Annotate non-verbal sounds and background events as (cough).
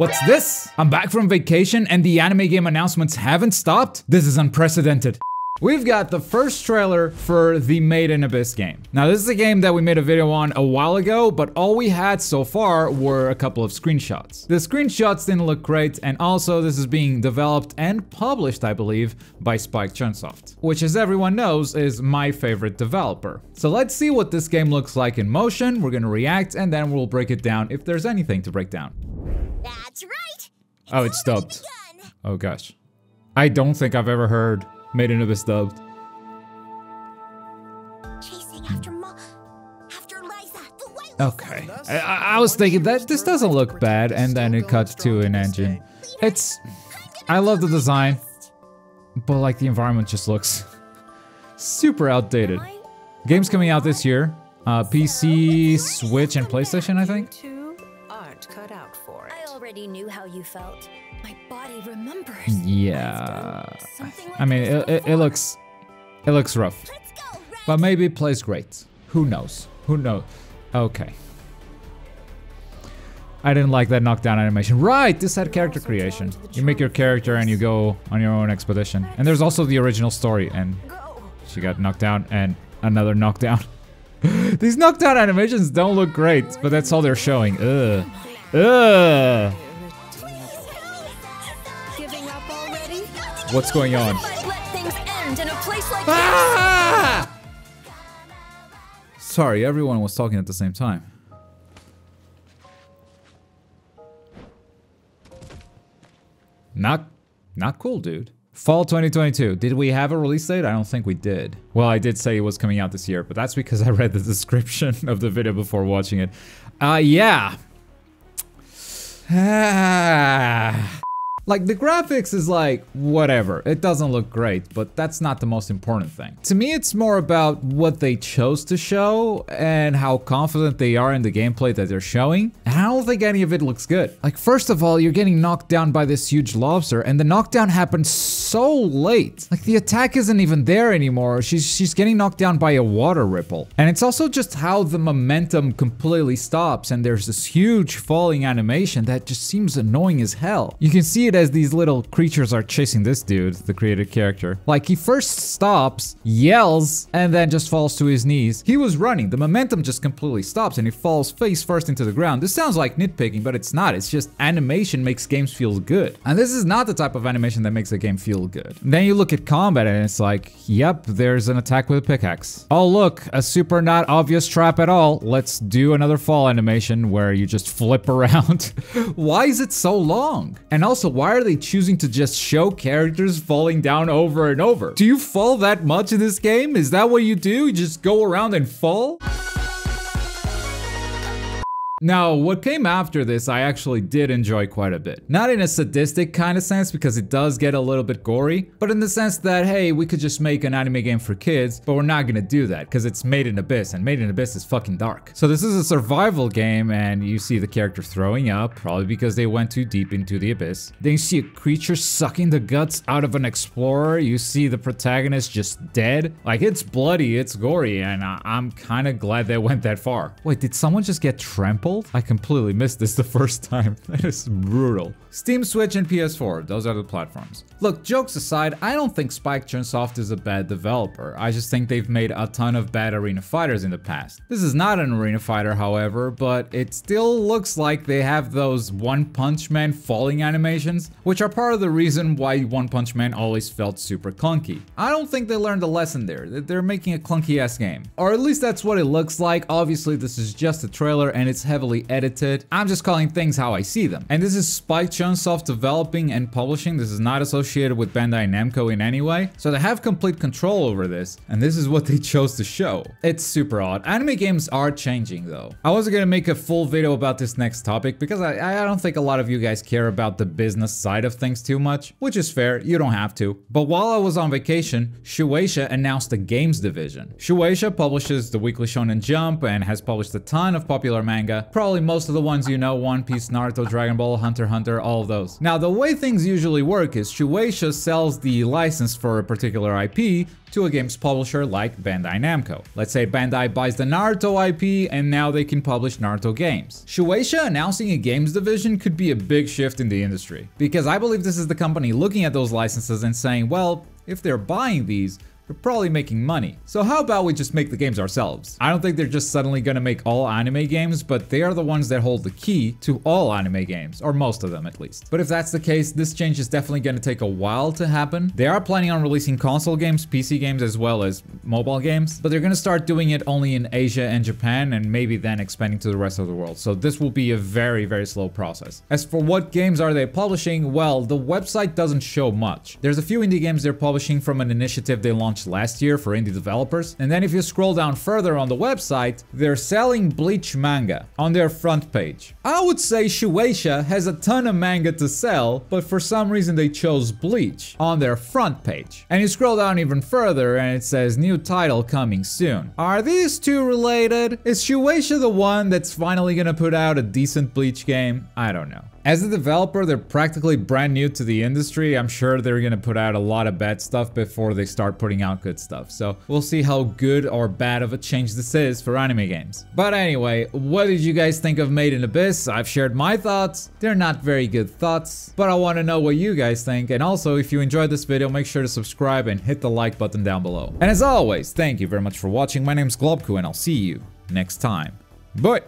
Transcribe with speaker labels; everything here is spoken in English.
Speaker 1: What's this? I'm back from vacation and the anime game announcements haven't stopped? This is unprecedented. We've got the first trailer for the Made in Abyss game. Now this is a game that we made a video on a while ago, but all we had so far were a couple of screenshots. The screenshots didn't look great, and also this is being developed and published, I believe, by Spike Chunsoft, which as everyone knows is my favorite developer. So let's see what this game looks like in motion, we're gonna react, and then we'll break it down if there's anything to break down.
Speaker 2: That's right.
Speaker 1: Oh, it's dubbed. Oh gosh. I don't think I've ever heard Made in Abyss dubbed.
Speaker 2: Chasing after Ma, after Lyza, the white
Speaker 1: Okay. I, I, I was thinking that this doesn't look bad, and then it cuts to an engine. It's... I love the design, but like the environment just looks super outdated. Game's coming out this year. Uh, PC, Switch, and PlayStation, I think.
Speaker 2: Already knew how you felt. My body remembers.
Speaker 1: Yeah. I mean, it, it, looks... It looks rough.
Speaker 2: Go,
Speaker 1: But maybe it plays great. Who knows? Who knows? Okay. I didn't like that knockdown animation. Right, this had character creation. You make your character and you go on your own expedition. And there's also the original story and she got knocked down and another knockdown. (laughs) These knockdown animations don't look great, but that's all they're showing. Ugh. Ugh. What's going on? Ah! Sorry, everyone was talking at the same time. Not, not cool, dude. Fall 2022. Did we have a release date? I don't think we did. Well, I did say it was coming out this year, but that's because I read the (laughs) description of the video before watching it. Uh, yeah. (sighs) Like the graphics is like whatever. It doesn't look great, but that's not the most important thing. To me, it's more about what they chose to show and how confident they are in the gameplay that they're showing. And I don't think any of it looks good. Like first of all, you're getting knocked down by this huge lobster and the knockdown happens late. Like the attack isn't even there anymore. She's she's getting knocked down by a water ripple. And it's also just how the momentum completely stops and there's this huge falling animation that just seems annoying as hell. You can see it as these little creatures are chasing this dude, the created character. Like he first stops, yells, and then just falls to his knees. He was running, the momentum just completely stops and he falls face first into the ground. This sounds like nitpicking, but it's not. It's just animation makes games feel good. And this is not the type of animation that makes a game feel good. Then you look at combat and it's like, yep, there's an attack with a pickaxe. Oh look, a super not obvious trap at all. Let's do another fall animation where you just (laughs) flip around. (laughs) why is it so long? And also, why are they choosing to just show characters falling down over and over? Do you fall that much in this game? Is that what you do? You just go around and fall? Now, what came after this, I actually did enjoy quite a bit. Not in a sadistic kind of sense, because it does get a little bit gory, but in the sense that, hey, we could just make an anime game for kids, but we're not gonna do that, because it's Made in Abyss, and Made in Abyss is fucking dark. So this is a survival game, and you see the character throwing up, probably because they went too deep into the abyss. Then you see a creature sucking the guts out of an explorer, you see the protagonist just dead. Like, it's bloody, it's gory, and I I'm kinda glad they went that far. Wait, did someone just get trampled? I completely missed this the first time. (laughs) That is brutal. Steam, Switch, and PS4, those are the platforms. Look, jokes aside, I don't think Spike Chunsoft is a bad developer. I just think they've made a ton of bad arena fighters in the past. This is not an arena fighter, however, but it still looks like they have those One Punch Man falling animations, which are part of the reason why One Punch Man always felt super clunky. I don't think they learned a lesson there. that They're making a clunky ass game. Or at least that's what it looks like. Obviously, this is just a trailer and it's heavily edited. I'm just calling things how I see them. And this is Spike Chunsoft developing and publishing. This is not associated with Bandai Namco in any way. So they have complete control over this. And this is what they chose to show. It's super odd. Anime games are changing though. I wasn't gonna make a full video about this next topic because I, I don't think a lot of you guys care about the business side of things too much, which is fair, you don't have to. But while I was on vacation, Shueisha announced a games division. Shueisha publishes the Weekly Shonen Jump and has published a ton of popular manga, probably most of the ones you know, One Piece, Naruto, Dragon Ball, Hunter Hunter, all of those. Now, the way things usually work is Shueisha sells the license for a particular IP to a games publisher like Bandai Namco. Let's say Bandai buys the Naruto IP and now they can publish Naruto games. Shueisha announcing a games division could be a big shift in the industry, because I believe this is the company looking at those licenses and saying, well, if they're buying these, we're probably making money. So how about we just make the games ourselves? I don't think they're just suddenly gonna make all anime games, but they are the ones that hold the key to all anime games, or most of them at least. But if that's the case, this change is definitely gonna take a while to happen. They are planning on releasing console games, PC games, as well as mobile games, but they're gonna start doing it only in Asia and Japan, and maybe then expanding to the rest of the world. So this will be a very, very slow process. As for what games are they publishing, well, the website doesn't show much. There's a few indie games they're publishing from an initiative they launched last year for indie developers. And then if you scroll down further on the website, they're selling Bleach manga on their front page. I would say Shueisha has a ton of manga to sell, but for some reason they chose Bleach on their front page. And you scroll down even further and it says new title coming soon. Are these two related? Is Shueisha the one that's finally gonna put out a decent Bleach game? I don't know. As a developer, they're practically brand new to the industry. I'm sure they're gonna put out a lot of bad stuff before they start putting out good stuff. So we'll see how good or bad of a change this is for anime games. But anyway, what did you guys think of Made in Abyss? I've shared my thoughts. They're not very good thoughts, but I want to know what you guys think. And also, if you enjoyed this video, make sure to subscribe and hit the like button down below. And as always, thank you very much for watching. My name is Globku and I'll see you next time. Bye!